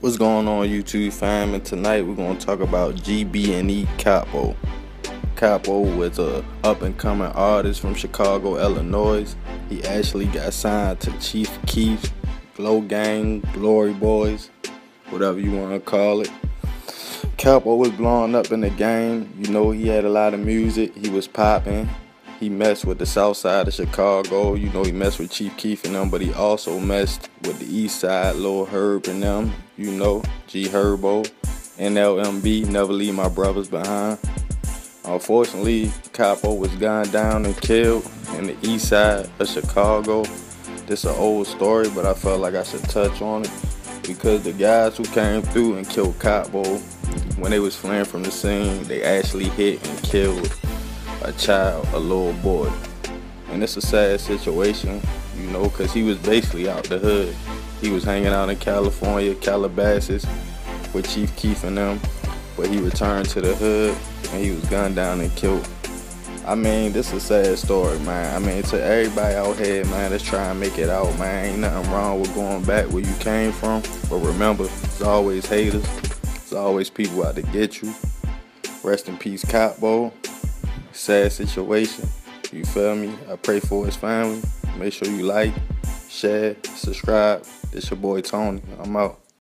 What's going on, YouTube fam? And tonight we're gonna talk about GBE Capo. Capo was a up and coming artist from Chicago, Illinois. He actually got signed to Chief Keef, Glo Gang, Glory Boys, whatever you wanna call it. Capo was blowing up in the game. You know, he had a lot of music. He was popping. He messed with the south side of Chicago. You know, he messed with Chief Keef and them, but he also messed with the east side, Lil Herb and them. You know, G Herbo, NLMB, Never Leave My Brothers Behind. Unfortunately, Capo was gunned down and killed in the east side of Chicago. This is an old story, but I felt like I should touch on it because the guys who came through and killed Capo, when they was fleeing from the scene, they actually hit and killed a child, a little boy. And it's a sad situation, you know, because he was basically out the hood. He was hanging out in California, Calabasas, with Chief Keef and them, but he returned to the hood and he was gunned down and killed. I mean, this is a sad story, man. I mean, to everybody out here, man, let's try and make it out, man. Ain't nothing wrong with going back where you came from. But remember, there's always haters. There's always people out to get you. Rest in peace, Capo sad situation. You feel me? I pray for his family. Make sure you like, share, subscribe. This your boy Tony. I'm out.